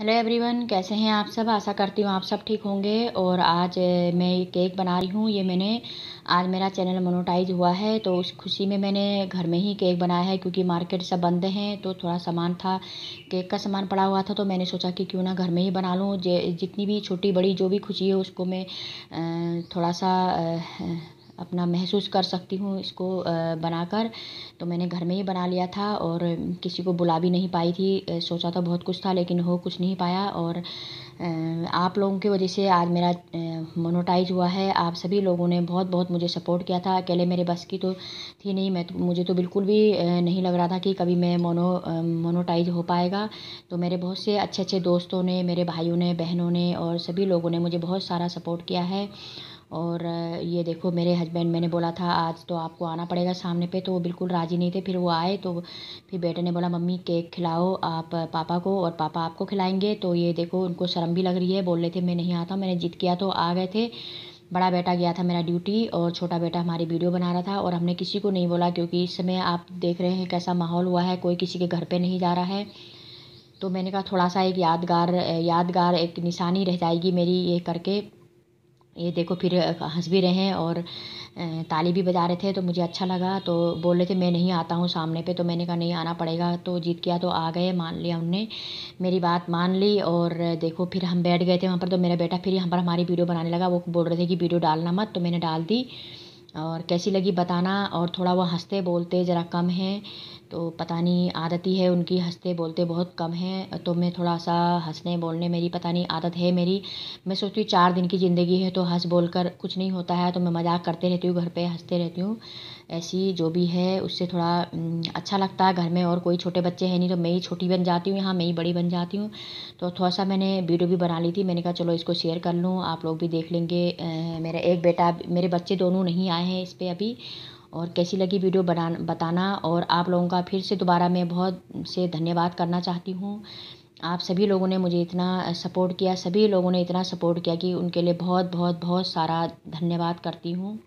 Hello everyone कैसे हैं आप सब? आशा करती हूँ आप सब ठीक होंगे। और आज मैं ये केक बना रही हूँ। ये मैंने, आज मेरा चैनल मोनोटाइज हुआ है तो उस खुशी में मैंने घर में ही केक बनाया है, क्योंकि मार्केट सब बंद हैं तो थोड़ा सामान था, केक का सामान पड़ा हुआ था तो मैंने सोचा कि क्यों ना घर में ही बना लूँ। जितनी भी छोटी बड़ी जो भी खुशी है, उसको मैं थोड़ा सा अपना महसूस कर सकती हूँ इसको बनाकर। तो मैंने घर में ही बना लिया था और किसी को बुला भी नहीं पाई थी। सोचा था बहुत कुछ था लेकिन हो कुछ नहीं पाया और आप लोगों की वजह से आज मेरा मोनोटाइज हुआ है। आप सभी लोगों ने बहुत बहुत मुझे सपोर्ट किया था। अकेले मेरे बस की तो थी नहीं। मैं तो मुझे तो बिल्कुल भी नहीं लग रहा था कि कभी मैं मोनो मोनोटाइज हो पाएगा। तो मेरे बहुत से अच्छे अच्छे दोस्तों ने, मेरे भाइयों ने, बहनों ने और सभी लोगों ने मुझे बहुत सारा सपोर्ट किया है। और, ये देखो, मेरे हस्बैंड मैंने बोला था, आज तो आपको आना पड़ेगा सामने पे। तो वो बिल्कुल राज़ी नहीं थे। फिर वो आए तो फिर बेटे ने बोला, मम्मी, केक खिलाओ आप, पापा को और पापा आपको खिलाएँगे। तो ये देखो, उनको शर्म भी लग रही है। बोल रहे थे, मैं नहीं आता, मैंने जिद किया तो आ गए थे। बड़ा बेटा गया था मेरा ड्यूटी और छोटा बेटा हमारी वीडियो बना रहा था और हमने किसी को नहीं बोला क्योंकि इस समय आप देख रहे हैं कैसा माहौल हुआ है। कोई किसी के घर पर नहीं जा रहा है। तो मैंने कहा, थोड़ा सा एक यादगार यादगार एक निशानी रह जाएगी मेरी ये करके। ये देखो फिर हंस भी रहे हैं और ताली भी बजा रहे थे तो मुझे अच्छा लगा। तो बोल रहे थे, मैं नहीं आता हूँ सामने पे। तो मैंने कहा, नहीं, आना पड़ेगा। तो जीत किया तो आ गए, मान लिया उनने। मेरी बात मान ली और, देखो, फिर हम बैठ गए थे वहाँ पर। तो मेरा बेटा फिर यहाँ पर हमारी वीडियो बनाने लगा। वो बोल रहे थे कि, वीडियो डालना मत। तो मैंने डाल दी। और कैसी लगी बताना? और थोड़ा वो हँसते बोलते ज़रा कम है। तो पता नहीं, आदत ही है उनकी, हँसते बोलते बहुत कम है। तो मैं थोड़ा सा हंसने बोलने मेरी पता नहीं आदत है मेरी। मैं सोचती हूँ चार दिन की ज़िंदगी है तो हंस बोल कर कुछ नहीं होता है तो मैं मज़ाक करते रहती हूँ, घर पे हँसते रहती हूँ। ऐसी जो भी है, उससे थोड़ा अच्छा लगता है, घर में और कोई छोटे बच्चे हैं नहीं तो मैं ही छोटी बन जाती हूँ, यहाँ मैं ही बड़ी बन जाती हूँ। तो थोड़ा सा मैंने वीडियो भी बना ली थी, मैंने कहा चलो इसको शेयर कर लूँ, आप लोग भी देख लेंगे। मेरा एक बेटा, मेरे बच्चे दोनों नहीं आए हैं इस पर अभी। और कैसी लगी वीडियो बना बताना और आप लोगों का फिर से दोबारा मैं बहुत से धन्यवाद करना चाहती हूँ। आप सभी लोगों ने मुझे इतना सपोर्ट किया, सभी लोगों ने इतना सपोर्ट किया कि उनके लिए बहुत बहुत बहुत सारा धन्यवाद करती हूँ।